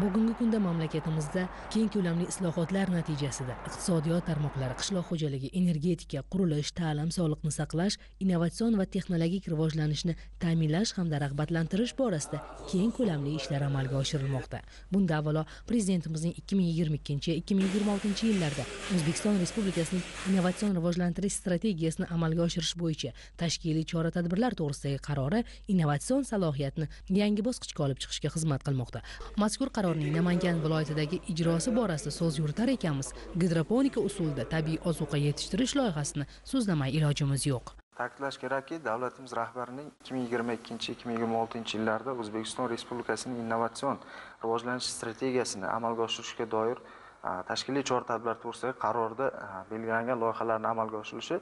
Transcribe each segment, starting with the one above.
bugungi kunda mamlakatimizda keng ko'lamli islohotlar natijasida iqtisodiyot tarmoqlari qishloq xo'jaligi energetika qurilish ta'lim sog'liqni saqlash innovatsion va texnologik rivojlanishni ta'minlash hamda rag'batlantirish borasida keng ko'lamli ishlar amalga oshirilmoqda. Bunda avvalo prezidentimizning ikki ming yigirma ikkinchi ikki ming yigirma oltinchi yillarda o'zbekiston respublikasining innovatsion rivojlantirish strategiyasini amalga oshirish bo'yicha tashkiliy chora tadbirlar to'g'risidagi qarori innovatsion salohiyatni yangi bosqichga olib chiqishga xizmat qilmoqda. Mazkur qarorning namangan viloyatidagi ijrosi borasida so'z yuritar ekanmiz. Gidroponika usulida tabiiy ozuqa yetishtirish loyihasini so'zlamay ilojimiz yo'q. Ta'kidlash kerakki davlatimiz rahbarining ikki ming yigirma ikkinchi ikki ming yigirma oltinchi yillarda o'zbekiston respublikasining innovatsion rivojlanish strategiyasini amalga oshirishga doir tashkiliy chora tadbirlar to'g'risidagi qarorda belgilangan loyihalarni amalga oshirilishi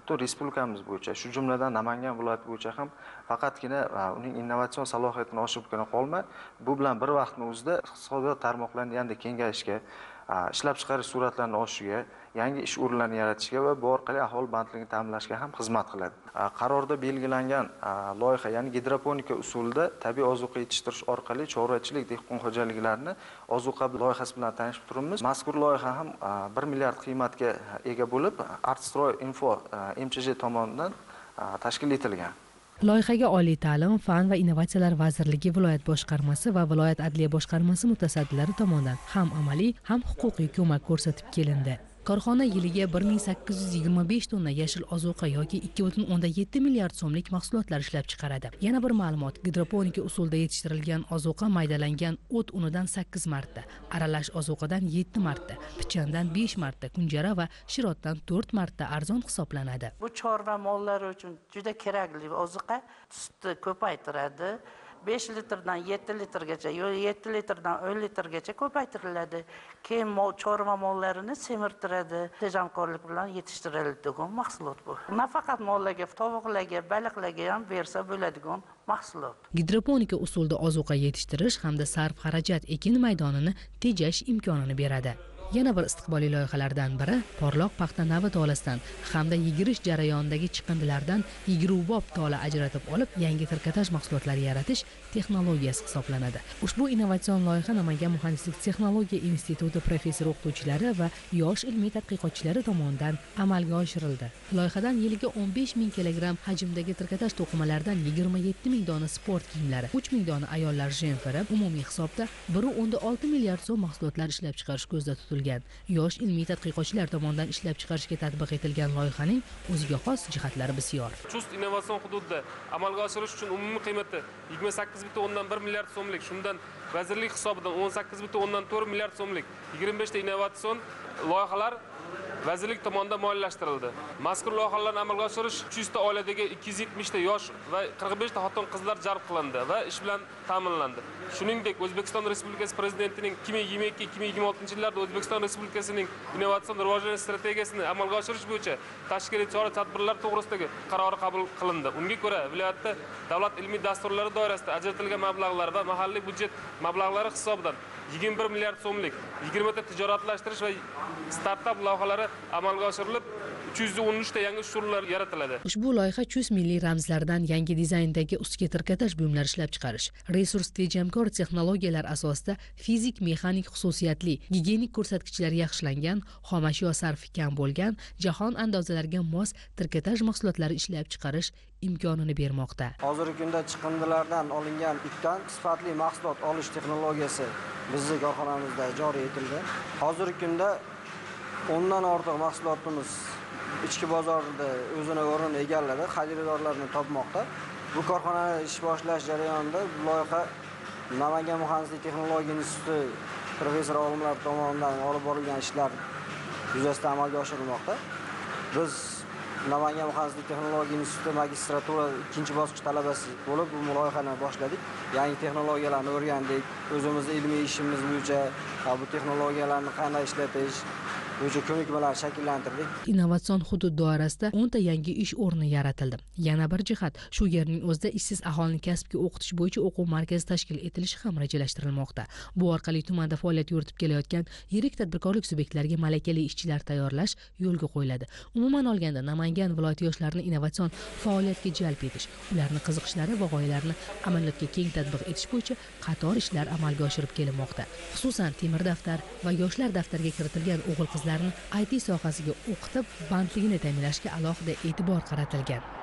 butun respublikamiz bo'yicha shu jumladan namangan viloyati bo'yicha ham faqatgina uning innovatsion salohiyatini oshiribgina qolmay bu bilan bir vaqtni o'zida iqtisodiyot tarmoqlarini yanada kengayishga ishlab chiqarish sur'atlarini oshishiga yangi ish o'rinlarini yaratishga va bu orqali aholi bandligini ta'minlashga ham xizmat qiladi. Qarorda belgilangan loyiha ya'ni gidroponika usulida tabiiy ozuqa yetishtirish orqali chorvachilik dehqon xo'jaliklarini ozuqa loyihasi bilan tanishib turibmiz. Mazkur loyiha ham bir milliard qiymatga ega bo'lib artstroy info mchj tomonidan tashkil etilgan. Loyihaga oliy ta'lim fan va innovatsiyalar vazirligi viloyat boshqarmasi va viloyat adliya boshqarmasi mutasaddilari tomonidan ham amaliy ham huquqiy ko'mak ko'rsatib kelindi. Korxona yiliga bir ming sakkiz yuz yigirma besh tonna yashil ozuqa yoki ikki butun o'ndan yetti milliard so'mlik mahsulotlar ishlab chiqaradi. Yana bir ma'lumot gidroponika usulida yetishtirilgan ozuqa maydalangan o't unidan sakkiz marta aralash ozuqadan yetti marta pichandan besh marta kunjara va shirotdan to'rt marta arzon hisoblanadi. Bu chorva mollari uchun juda kerakli ozuqa sutni ko'paytiradi. Besh litrdan yetti litrgacha yo yetti litrdan o'n litrgacha ko'paytiriladi. Keyin chorva mollarini semirtiradi. Tejamkorlik bilan yetishtiriladigan mahsulot bu. Nafaqat mollarga tovuqlarga baliqlarga ham bersa bo'ladigan mahsulot. Gidroponika usulida ozuqa yetishtirish hamda sarf xarajat ekin maydonini tejash imkonini beradi. Yana bir istiqbolli loyihalardan biri porloq paxta navi tolasidan hamda yigirish jarayonidagi chiqindilardan yigiruvbob tola ajratib olib yangi trikotaj mahsulotlari yaratish texnologiyasi hisoblanadi. Ushbu innovatsion loyiha namangan muhandislik texnologiya instituti professor o'qituvchilari va yosh ilmiy tadqiqotchilari tomonidan amalga oshirildi. Loyihadan yiliga o'n besh ming kilogramm hajmdagi trikotaj to'qimalaridan yigirma yetti ming dona sport kiyimlari uch ming dona ayollar jenfiri umumiy hisobda bir o'nda olti milliard so'm mahsulotlar ishlab chiqarish ko'zda tutilgan. Tutilgan yosh ilmiy tadqiqotchilar tomonidan ishlab chiqarishga tatbiq etilgan loyihaning o'ziga xos jihatlari bisyor. Chust innovatsion hududida amalga oshirish uchun umumiy qiymati yigirma sakkiz bitta o'ndan bir milliard so'mlik shundan vazirlik hisobidan o'n sakkiz bitta o'ndan to'rt milliard so'mlik. Yigirma beshta innovatsion loyihalar vazirlik tomonidan moliyalashtirildi. Mazkur loyihalarni amalga oshirish uch yuzta oiladagi ikki yuz yetmishta yosh va qirq beshta xotin qizlar jalb qilindi va ish bilan ta'minlandi. Shuningdek o'zbekiston respublikasi prezidentining ikki ming yigirma ikki ikki ming yigirma oltinchi yillarda o'zbekiston respublikasining innovatsion rivojlanish strategiyasini amalga oshirish bo'yicha tashkiliy chora tadbirlar to'g'risidagi qarori qabul qilindi. Unga ko'ra viloyatda davlat ilmiy dasturlari doirasida ajratilgan mablag'lar va mahalliy byudjet mablag'lari hisobidan yigirma bir milliard so'mlik 20 ta tijoratlashtirish va startap loyihalari amalga oshirilib uch yuz o'n uchta yangi o'rinlari yaratiladi. Ushbu loyiha chus milliy ramzlaridan yangi dizayndagi ustki trikotaj buyumlar ishlab chiqarish resurs tejamkor texnologiyalar asosida fizik mexanik xususiyatli gigiyenik ko'rsatkichlari yaxshilangan xomashyo sarfi kam bo'lgan jahon andozalariga mos trikotaj mahsulotlari ishlab chiqarish imkonini bermoqda. Hozirgi kunda chiqindilardan olingan ipdan sifatli mahsulot olish texnologiyasi bizni korxonamizda joriy etildi. Hozirgi kunda o'ndan ortiq mahsulotimiz ichki bozorda o'zini o'rnini egalladi xaridorlarni topmoqda. Bu korxonani ish boshlash jarayonida loyiha namangan muhandislik texnologiya instituti professor olimlar tomonidan olib borilgan ishlar yuzasidan amalga oshirilmoqda. Biz namangan muhandislik texnologiya instituti magistratura ikkinchi bosqich talabasi bo'lib bu loyihani boshladik. Yangi texnologiyalarni o'rgandik. O'zimizni ilmiy ishimiz bo'yicha bu texnologiyalarni qanday ishlatish bo'yicha ko'nikmalar shakllantirdik. Innovatsion hudud doirasida o'nta yangi ish o'rni yaratildi. Yana bir jihat shu yerning o'zida ishsiz aholini kasbga o'qitish bo'yicha o'quv markazi tashkil etilishi ham rejalashtirilmoqda. Bu orqali tumanda faoliyat yuritib kelayotgan yirik tadbirkorlik subyektlariga malakali ishchilar tayyorlash yo'lga qo'yiladi. Umuman olganda namangan viloyati yoshlarini innovatsion faoliyatga jalb etish ularni qiziqishlari va g'oyalarini amaliyotga keng tatbiq etish bo'yicha qator ishlar amalga oshirib kelinmoqda. Xususan temir daftar va yoshlar daftariga kiritilgan o'g'il qizlarni it sohasiga o'qitib bandligini ta'minlashga alohida e'tibor qaratilgan.